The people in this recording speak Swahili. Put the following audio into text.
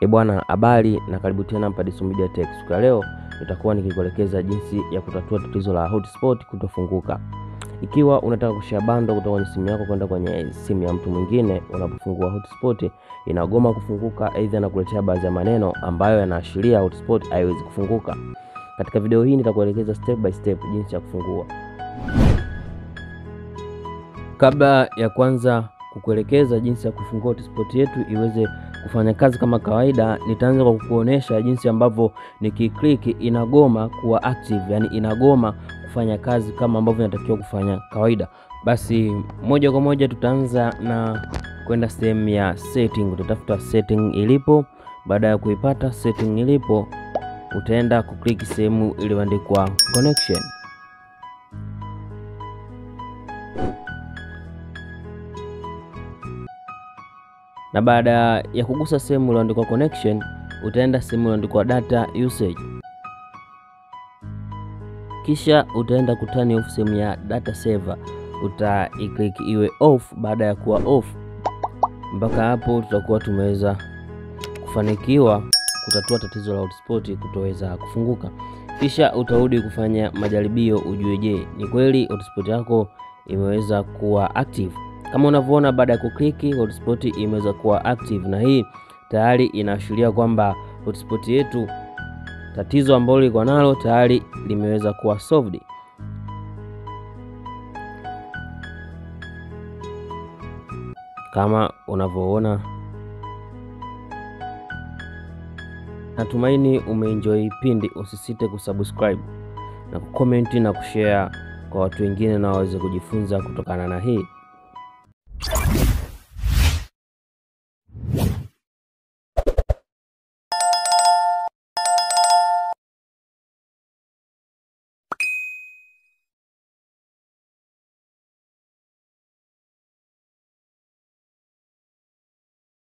E bwana, habari na karibu tena Mpadiso Media Tech. Siku ya leo nitakuwa nikikuelekeza jinsi ya kutatua tatizo la hotspot kutofunguka. Ikiwa unataka kushare bando kutoka kwenye simu yako kwenda kwenye simu ya mtu mwingine, unapofungua hotspot inagoma kufunguka, aidha inakuletea baadhi ya maneno ambayo yanaashiria hotspot haiwezi kufunguka. Katika video hii nitakuelekeza step by step jinsi ya kufungua. Kabla ya kwanza kukuelekeza jinsi ya kufungua hotspot yetu iweze kufanya kazi kama kawaida, nitaanza kwa kukuonesha jinsi ambavyo nikiklik inagoma kuwa active, yani inagoma kufanya kazi kama ambavyo inatakiwa kufanya kawaida. Basi moja kwa moja tutaanza na kwenda sehemu ya setting. Utatafuta setting ilipo. Baada ya kuipata setting ilipo, utaenda kuklik sehemu iliyoandikwa connection. Na baada ya kugusa sehemu iliyoandikwa connection, utaenda sehemu iliyoandikwa data usage, kisha utaenda kutani off sehemu ya data saver, utaiklik iwe off. Baada ya kuwa off, mpaka hapo tutakuwa tumeweza kufanikiwa kutatua tatizo la hotspot kutoweza kufunguka. Kisha utarudi kufanya majaribio ujue, je, ni kweli hotspot yako imeweza kuwa active. Kama unavyoona baada ya kukliki hotspot imeweza kuwa active, na hii tayari inaashiria kwamba hotspot yetu tatizo ambalo liko nalo tayari limeweza kuwa solved. Kama unavyoona, natumaini umeenjoy pindi. Usisite kusubscribe na kukomenti na kushare kwa watu wengine na waweze kujifunza kutokana na hii.